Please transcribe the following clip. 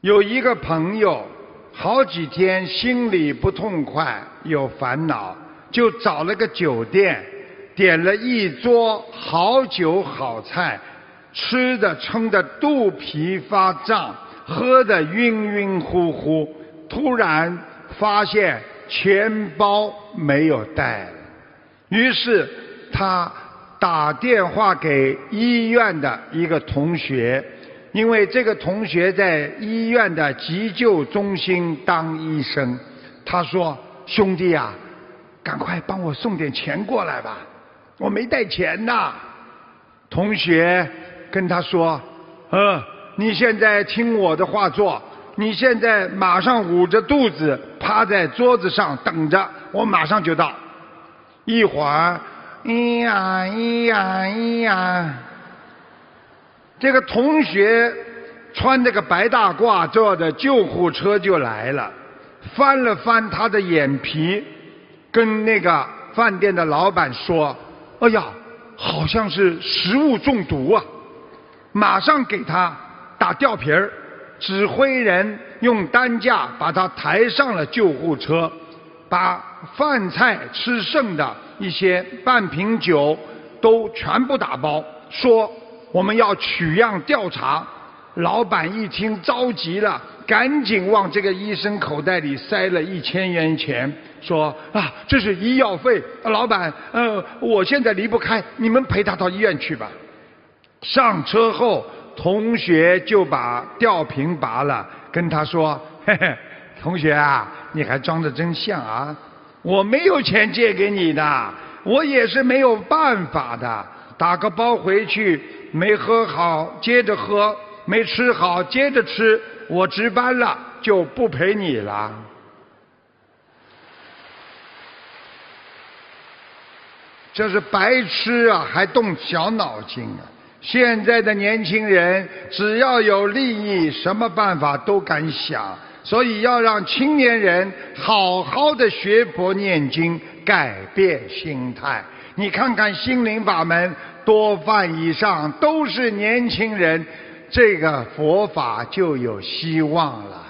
有一个朋友，好几天心里不痛快，有烦恼，就找了个酒店，点了一桌好酒好菜，吃的撑得肚皮发胀，喝得晕晕乎乎。突然发现钱包没有带，于是他打电话给医院的一个同学。因为这个同学在医院的急救中心当医生，他说：“兄弟呀，赶快帮我送点钱过来吧，我没带钱呐。”同学跟他说：“嗯，你现在听我的话做，你现在马上捂着肚子趴在桌子上等着，我马上就到。一会儿，咿呀咿呀咿呀。”这个同学穿着个白大褂，坐的救护车就来了，翻了翻他的眼皮，跟那个饭店的老板说：“哎呀，好像是食物中毒啊！”马上给他打吊瓶儿，指挥人用担架把他抬上了救护车，把饭菜吃剩的一些半瓶酒都全部打包，说。我们要取样调查，老板一听着急了，赶紧往这个医生口袋里塞了一千元钱，说啊，这是医药费。老板，呃，我现在离不开，你们陪他到医院去吧。上车后，同学就把吊瓶拔了，跟他说：“嘿嘿，同学啊，你还装的真像啊！我没有钱借给你的，我也是没有办法的，打个包回去。”没喝好，接着喝；没吃好，接着吃。我值班了，就不陪你了。这是白痴啊，还动小脑筋啊！现在的年轻人，只要有利益，什么办法都敢想。所以要让青年人好好的学佛念经，改变心态。你看看心灵法门。多半以上都是年轻人，这个佛法就有希望了。